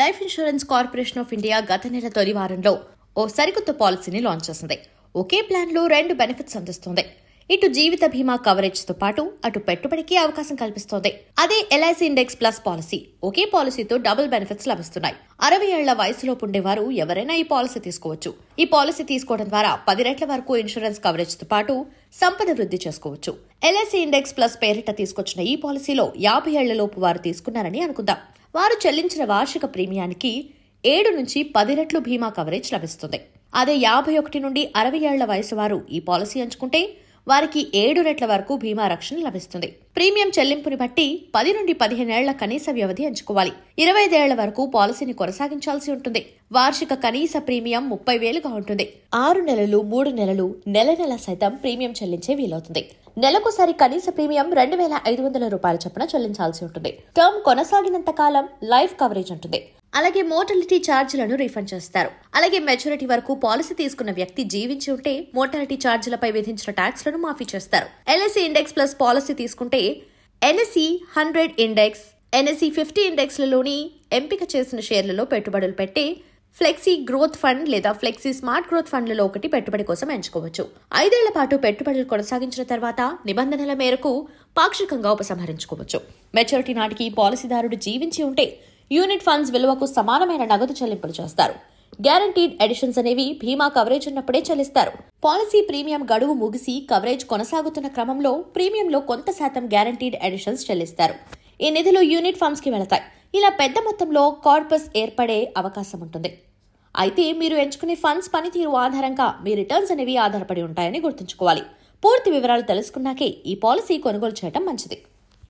Life insurance corporation of India గత నెల తొలి వారంలో ఓ సరికొత్త పాలసీని లాంచ్ చేసింది. ఒకే ప్లాన్లో రెండు బెనిఫిట్స్ అందిస్తుంది. ఇటు జీవిత బీమా కవరేజ్తో పాటు అటు పెట్టుబడికి అవకాశం కల్పిస్తోంది. అదే ఎల్ఐసి ఇండెక్స్ ప్లస్ పాలసీ. ఒకే పాలసీతో డబుల్ బెనిఫిట్స్ లభిస్తున్నాయి. అరవై ఏళ్ళ వయసులోపు ఉండేవారు ఎవరైనా ఈ పాలసీ తీసుకోవచ్చు. ఈ పాలసీ తీసుకోవడం ద్వారా పది రెట్ల వరకు ఇన్సూరెన్స్ కవరేజ్తో పాటు సంపద వృద్ధి చేసుకోవచ్చు. ఎల్ఐసి ఇండెక్స్ ప్లస్ పేరిట తీసుకొచ్చిన ఈ పాలసీలో యాభై ఏళ్ళలోపు వారు తీసుకున్నారని అనుకుందాం. వారు చెల్లించిన వార్షిక ప్రీమియానికి ఏడు నుంచి పది రెట్లు బీమా కవరేజ్ లభిస్తుంది. అదే యాభై ఒకటి నుండి అరవై ఏళ్ళ వయసు వారు ఈ పాలసీ ఎంచుకుంటే వారికి ఏడు రెట్ల వరకు బీమా రక్షణ లభిస్తుంది. ప్రీమియం చెల్లింపుని బట్టి పది నుండి పదిహేనేళ్ళ కనీస వ్యవధి ఎంచుకోవాలి. ఇరవై ఐదేళ్ళ వరకు పాలసీని కొనసాగించాల్సి ఉంటుంది. వార్షిక కనీస ప్రీమియం ముప్పై వేలుగా ఉంటుంది. ఆరు నెలలు మూడు నెలలు నెల నెల సైతం ప్రీమియం చెల్లించే వీలవుతుంది. నెలకోసారి కనీస ప్రీమియం రెండు వేల ఐదు వందల రూపాయల చొప్పున చెల్లించాల్సి ఉంటుంది. టర్మ్ కొనసాగినంత కాలం లైఫ్ కవరేజ్ ఉంటుంది. అలాగే మోటాలిటీ ఛార్జీలను రీఫండ్ చేస్తారు. అలాగే మెచ్యూరిటీ వరకు పాలసీ తీసుకున్న వ్యక్తి జీవించి ఉంటే మోటాలిటీ ఛార్జీలపై విధించిన ట్యాక్స్లను మాఫీ చేస్తారు. ఎల్ఎస్సి ఇండెక్స్ ప్లస్ పాలసీ తీసుకుంటే NSE hundred index NSE fifty ఇండెక్స్లలోని ఎంపిక చేసిన షేర్లలో పెట్టుబడులు పెట్టి ఫ్లెక్సీ గ్రోత్ ఫండ్ లేదా ఫ్లెక్సీ స్మార్ట్ గ్రోత్ ఫండ్లలో ఒకటి పెట్టుబడి కోసం ఎంచుకోవచ్చు. ఐదేళ్ళ పాటు పెట్టుబడులు కొనసాగించిన తర్వాత నిబంధనల మేరకు పాక్షికంగా ఉపసంహరించుకోవచ్చు. మెచ్యూరిటీ నాటికి పాలసీదారుడు జీవించి ఉంటే యూనిట్ ఫండ్స్ విలువకు సమానమైన నగదు చెల్లింపులు చేస్తారు. గ్యారంటీడ్ ఎడిషన్స్ అనేవి బీమా కవరేజ్ ఉన్నప్పుడే చెల్లిస్తారు. పాలసీ ప్రీమియం గడువు ముగిసి కవరేజ్ కొనసాగుతున్న క్రమంలో ప్రీమియంలో కొంత శాతం గ్యారంటీడ్ ఎడిషన్స్ చెల్లిస్తారు. ఈ నిధులు యూనిట్ ఫండ్స్కి వెళతాయి. ఇలా పెద్ద మొత్తంలో కార్పస్ ఏర్పడే అవకాశం ఉంటుంది. అయితే మీరు ఎంచుకునే ఫండ్స్ పనితీరు ఆధారంగా మీ రిటర్న్స్ అనేవి ఆధారపడి ఉంటాయని గుర్తుంచుకోవాలి. పూర్తి వివరాలు తెలుసుకున్నాకే ఈ పాలసీ కొనుగోలు చేయడం మంచిది.